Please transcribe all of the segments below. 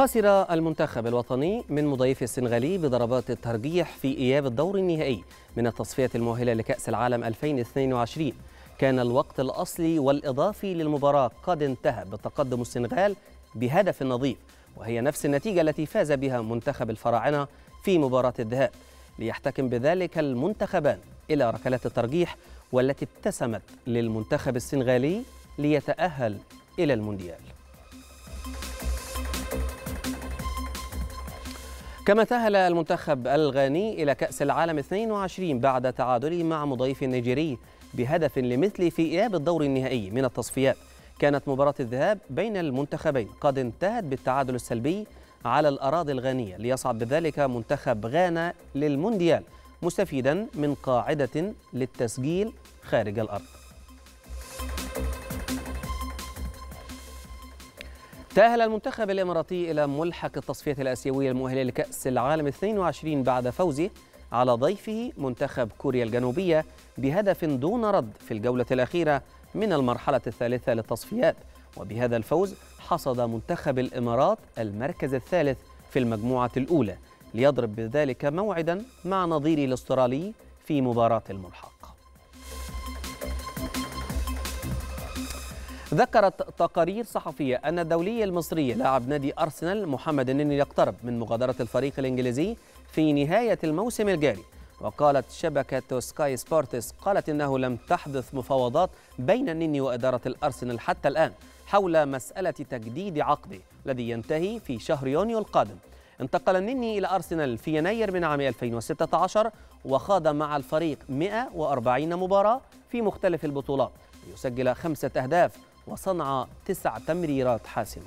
خسر المنتخب الوطني من مضيف السنغالي بضربات الترجيح في إياب الدور النهائي من التصفية المؤهلة لكأس العالم 2022 كان الوقت الأصلي والإضافي للمباراة قد انتهى بتقدم السنغال بهدف نظيف وهي نفس النتيجة التي فاز بها منتخب الفراعنة في مباراة الذهاب. ليحتكم بذلك المنتخبان إلى ركلات الترجيح والتي ابتسمت للمنتخب السنغالي ليتأهل إلى المونديال. كما تأهل المنتخب الغاني إلى كأس العالم 22 بعد تعادله مع مضيف النيجيري بهدف لمثل في إياب الدور النهائي من التصفيات. كانت مباراة الذهاب بين المنتخبين. قد انتهت بالتعادل السلبي على الأراضي الغانية ليصعد بذلك منتخب غانا للمونديال مستفيدا من قاعدة للتسجيل خارج الأرض. تأهل المنتخب الإماراتي إلى ملحق التصفية الآسيوية المؤهلة لكأس العالم 22 بعد فوزه على ضيفه منتخب كوريا الجنوبية بهدف دون رد في الجولة الأخيرة من المرحلة الثالثة للتصفيات. وبهذا الفوز حصد منتخب الإمارات المركز الثالث في المجموعة الأولى ليضرب بذلك موعدا مع نظيره الأسترالي في مباراة الملحق. ذكرت تقارير صحفية أن الدولي المصري لاعب نادي أرسنال محمد النني يقترب من مغادرة الفريق الإنجليزي في نهاية الموسم الجاري. وقالت شبكة سكاي سبورتس قالت إنه لم تحدث مفاوضات بين النني وإدارة الأرسنال حتى الآن حول مسألة تجديد عقده الذي ينتهي في شهر يونيو القادم. انتقل النني إلى أرسنال في يناير من عام 2016 وخاض مع الفريق 140 مباراة في مختلف البطولات. ليسجل خمسة أهداف وصنع تسع تمريرات حاسمة.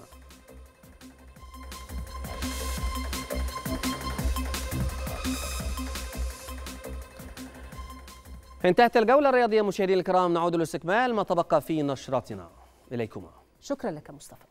انتهت الجولة الرياضية مشاهدينا الكرام نعود للاستكمال ما تبقى في نشرتنا. إليكم شكرا لك مصطفى.